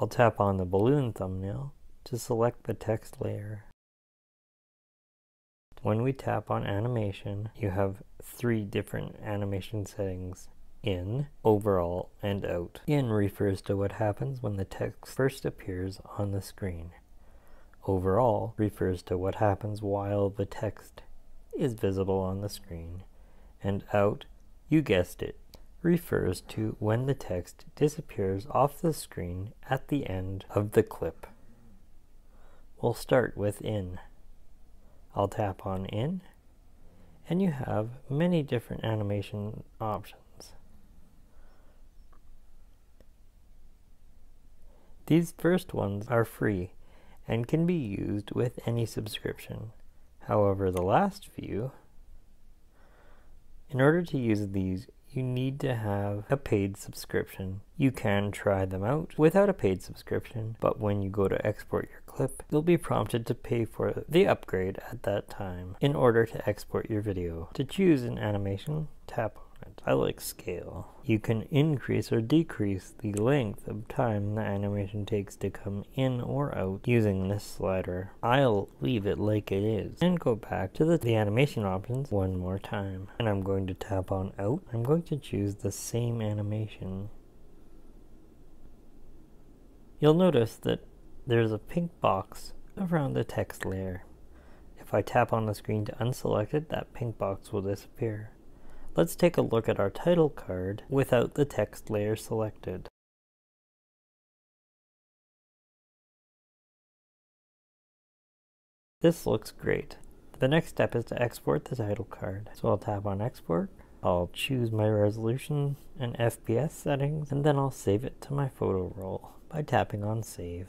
I'll tap on the balloon thumbnail to select the text layer. When we tap on animation, you have three different animation settings in, overall, and out. In refers to what happens when the text first appears on the screen. Overall refers to what happens while the text is visible on the screen. And out, you guessed it, refers to when the text disappears off the screen at the end of the clip. We'll start with in. I'll tap on in, and you have many different animation options. These first ones are free and can be used with any subscription. However, the last few, in order to use these, you need to have a paid subscription. You can try them out without a paid subscription, but when you go to export your clip, you'll be prompted to pay for the upgrade at that time in order to export your video. To choose an animation, tap I like scale. You can increase or decrease the length of time the animation takes to come in or out using this slider. I'll leave it like it is and go back to the, the animation options one more time. And I'm going to tap on out. I'm going to choose the same animation. You'll notice that there's a pink box around the text layer. If I tap on the screen to unselect it, that pink box will disappear. Let's take a look at our title card without the text layer selected. This looks great. The next step is to export the title card. So I'll tap on export, I'll choose my resolution and FPS settings, and then I'll save it to my photo roll by tapping on save.